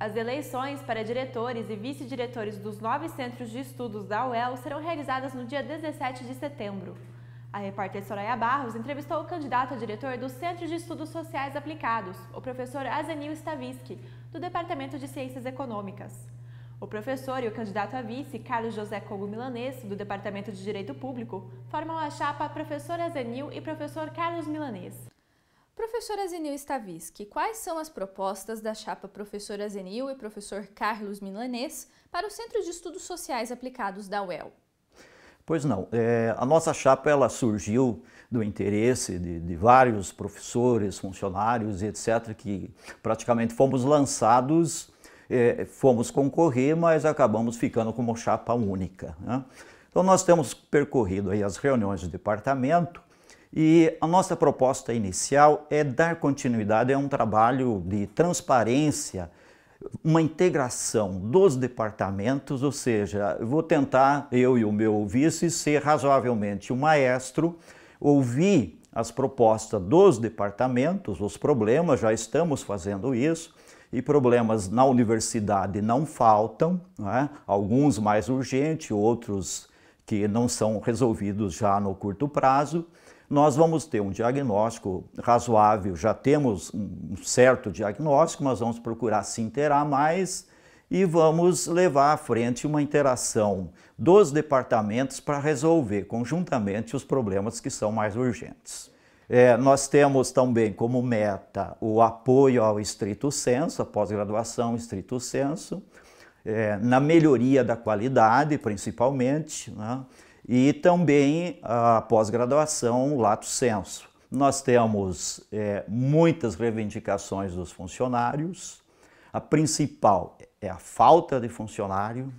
As eleições para diretores e vice-diretores dos nove centros de estudos da UEL serão realizadas no dia 17 de setembro. A repórter Soraya Barros entrevistou o candidato a diretor do Centro de Estudos Sociais Aplicados, o professor Azenil Stavisky, do Departamento de Ciências Econômicas. O professor e o candidato a vice, Carlos José Cogo Milanês, do Departamento de Direito Público, formam a chapa professor Azenil e professor Carlos Milanês. Professora Zenil Stavisky, quais são as propostas da chapa Professora Zenil e Professor Carlos Milanês para o Centro de Estudos Sociais Aplicados da UEL? Pois não, é, a nossa chapa ela surgiu do interesse de, de, vários professores, funcionários, etc., que praticamente fomos lançados, é, fomos concorrer, mas acabamos ficando como chapa única. Né? Então nós temos percorrido aí as reuniões do departamento e a nossa proposta inicial é dar continuidade a um trabalho de transparência, uma integração dos departamentos, ou seja, vou tentar, eu e o meu vice, ser razoavelmente o maestro, ouvir as propostas dos departamentos, os problemas, já estamos fazendo isso, e problemas na universidade não faltam, é? alguns mais urgentes, outros que não são resolvidos já no curto prazo nós vamos ter um diagnóstico razoável, já temos um certo diagnóstico, mas vamos procurar se interar mais e vamos levar à frente uma interação dos departamentos para resolver conjuntamente os problemas que são mais urgentes. É, nós temos também como meta o apoio ao estrito senso, a pós-graduação estrito senso, é, na melhoria da qualidade, principalmente, né? E também a pós-graduação lato senso. Nós temos é, muitas reivindicações dos funcionários. A principal é a falta de funcionário.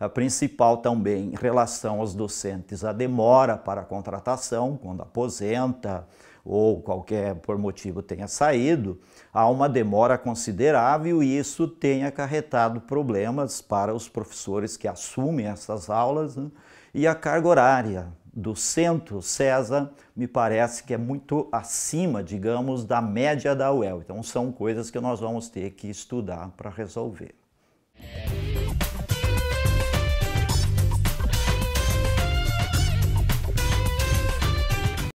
A principal também em relação aos docentes, a demora para a contratação, quando aposenta ou qualquer por motivo tenha saído, há uma demora considerável e isso tem acarretado problemas para os professores que assumem essas aulas. Né? E a carga horária do centro César me parece que é muito acima, digamos, da média da UEL. Então são coisas que nós vamos ter que estudar para resolver.